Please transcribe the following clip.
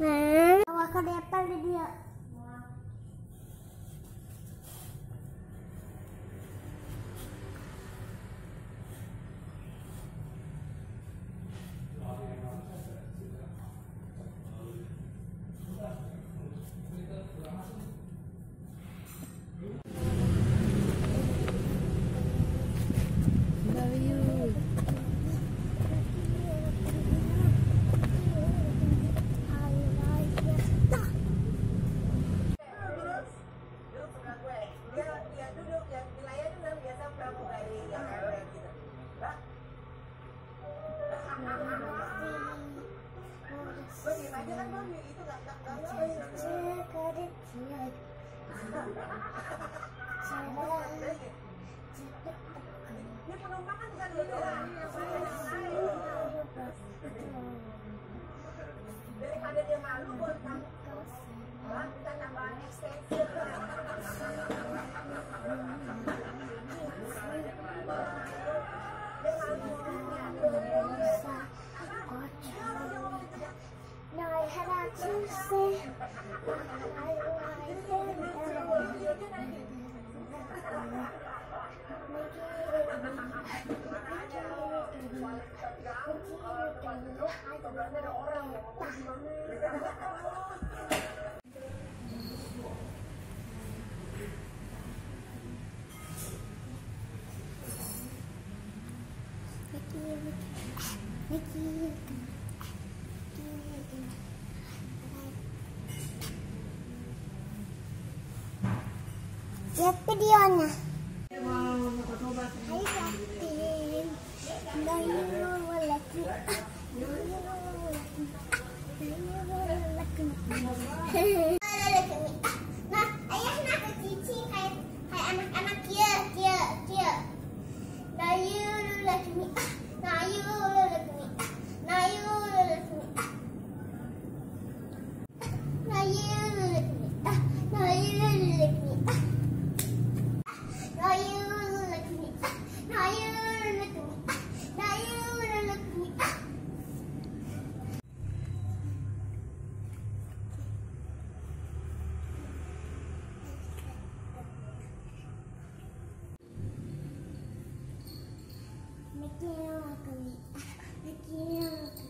Nah, awak apa di dia? Daripada dia malu buat kamu. Kita tambahan ekstensi Lihat videonya. Hai Kapten. Bismillahirrahmanirrahim. Bismillahirrahmanirrahim. でっるように。できるように。